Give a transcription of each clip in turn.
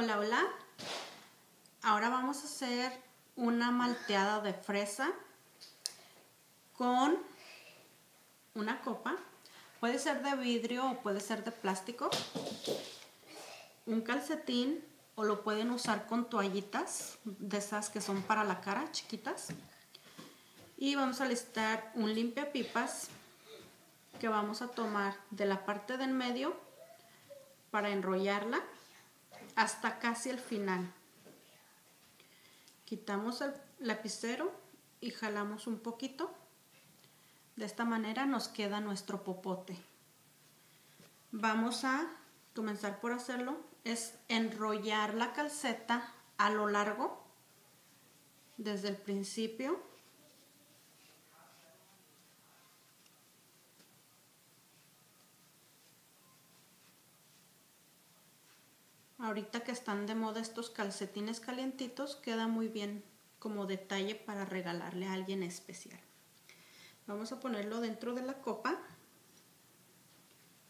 Hola, hola. Ahora vamos a hacer una malteada de fresa con una copa. Puede ser de vidrio o puede ser de plástico. Un calcetín o lo pueden usar con toallitas de esas que son para la cara, chiquitas. Y vamos a listar un limpia pipas que vamos a tomar de la parte del medio para enrollarla hasta casi el final. Quitamos el lapicero y jalamos un poquito. De esta manera nos queda nuestro popote. Vamos a comenzar por hacerlo. Es enrollar la calceta a lo largo desde el principio Ahorita que están de moda estos calcetines calientitos, queda muy bien como detalle para regalarle a alguien especial. Vamos a ponerlo dentro de la copa.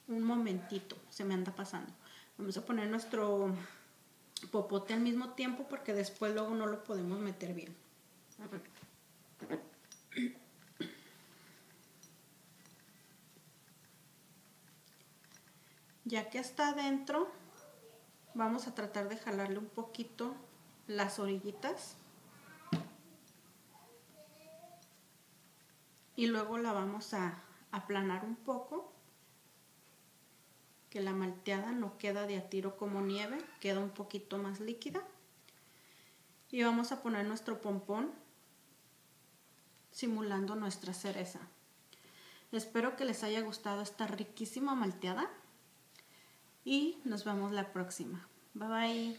Un momentito, se me anda pasando. Vamos a poner nuestro popote al mismo tiempo porque después luego no lo podemos meter bien. Ya que está adentro, vamos a tratar de jalarle un poquito las orillitas. Y luego la vamos a aplanar un poco que la malteada no queda de a tiro como nieve queda un poquito más líquida. Y vamos a poner nuestro pompón simulando nuestra cereza. Espero que les haya gustado esta riquísima malteada y nos vemos la próxima. Bye bye.